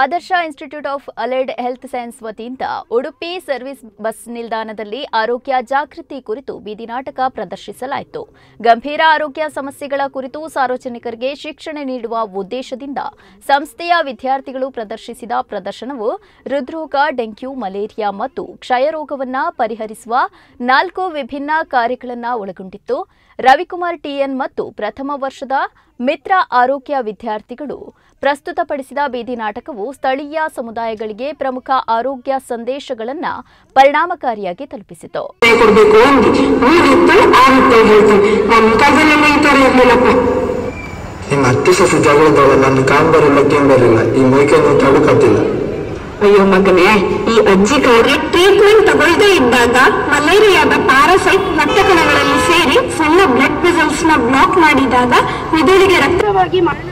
Adarsh institute of allied health science ವತಿಯಿಂದ Udupi service bus ನಿಲ್ದಾಣದಲ್ಲಿ ಆರೋಗ್ಯ ಜಾಗೃತಿ ಕುರಿತು ಬೀದಿ ನಾಟಕ ಪ್ರದರ್ಶಿಸಲಾಯಿತು. ಗಂಭೀರ ಆರೋಗ್ಯ ಸಮಸ್ಯೆಗಳ ಕುರಿತು ಸಾರ್ವಜನಿಕರಿಗೆ ಶಿಕ್ಷಣ ನೀಡುವ ಉದ್ದೇಶದಿಂದ ಸಂಸ್ಥೆಯ ವಿದ್ಯಾರ್ಥಿಗಳು ಪ್ರದರ್ಶಿಸಿದ ಪ್ರದರ್ಶನವು ಹೃದ್ರೋಗ, ಡೆಂಗ್ಯೂ, ಮಲೇರಿಯಾ ಮತ್ತು ಕ್ಷಯರೋಗವನ್ನು ಪರಿಹರಿಸುವ ನಾಲ್ಕು ವಿಭಿನ್ನ ಕಾರ್ಯಗಳನ್ನು ಒಳಗೊಂಡಿತ್ತು. ರವಿಕುಮಾರ್ ಟಿಎನ್ ಮತ್ತು ಪ್ರಥಮ ವರ್ಷದ ಮಿತ್ರ ಆರೋಗ್ಯ ವಿದ್ಯಾರ್ಥಿಗಳು ಪ್ರಸ್ತುತಪಡಿಸಿದ ಬೀದಿ ನಾಟಕವು ಸ್ಥಳೀಯ ಸಮುದಾಯಗಳಿಗೆ ಪ್ರಮುಖ ಆರೋಗ್ಯ ಸಂದೇಶಗಳನ್ನು ಪರಿಣಾಮಕಾರಿಯಾಗಿ ತಲುಪಿಸಿತು. ಅತ್ತೆ ಸೊಸೆ ಜಗಳದವಳ ನನ್ನ ಈ ಮೈಕೈ ನೀವು ತಡುಕತ್ತಿಲ್ಲ ಅಯ್ಯೋ ಮಗನೇ ಈ ಅಜ್ಜಿ ಕಾರ್ಯ ಟ್ರೀಟ್ಮೆಂಟ್ ತಗೊಳ್ಳದೇ ಇದ್ದಾಗ ಮಲೇರಿಯಾದ ಪ್ಯಾರಾಸೈಟ್ ರಕ್ತ ಕಣಗಳಲ್ಲಿ ಸೇರಿ ಸಣ್ಣ ಬ್ಲಡ್ ವೆಸಲ್ಸ್ನ ಬ್ಲಾಕ್ ಮಾಡಿದಾಗ ಮೆದುಳಿಗೆ ರಕ್ತವಾಗಿ ಕಾಯಿಲೆಗಳಿಗೆ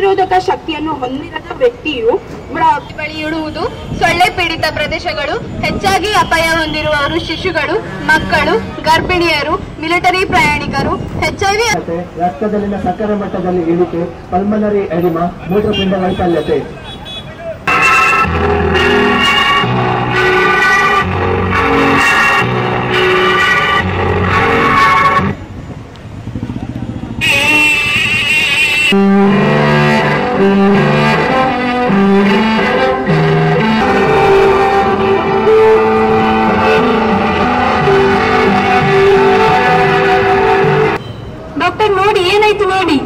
ಕಾರಣವಾಗುತ್ತದೆ ನಿರೋಧಕ ಶಕ್ತಿಯನ್ನು ಹೊಂದಿರದ ವ್ಯಕ್ತಿಯು ಬ್ರ- ಬಳಿ ಇಡುವುದು ಸೊಳ್ಳೆ ಪೀಡಿತ ಪ್ರದೇಶಗಳು ಹೆಚ್ಚಾಗಿ ಅಪಾಯ ಹೊಂದಿರುವವರು ಶಿಶುಗಳು ಮಕ್ಕಳು ಗರ್ಭಿಣಿಯರು ಮಿಲಿಟರಿ ಪ್ರಯಾಣಿಕರು ಹೆಚ್ಚಾಗಿ ರಕ್ತದಲ್ಲಿನ ಸಕ್ಕರೆ ಮಟ್ಟದಲ್ಲಿ ಇಳಿಕೆ ಪಲ್ಮನರಿ ಎಡಿಮಾ ಮೂತ್ರಪಿಂಡ ವೈಫಲ್ಯತೆ ಡಾಕ್ಟರ್ ನೋಡಿ ಏನಾಯ್ತು ನೋಡಿ?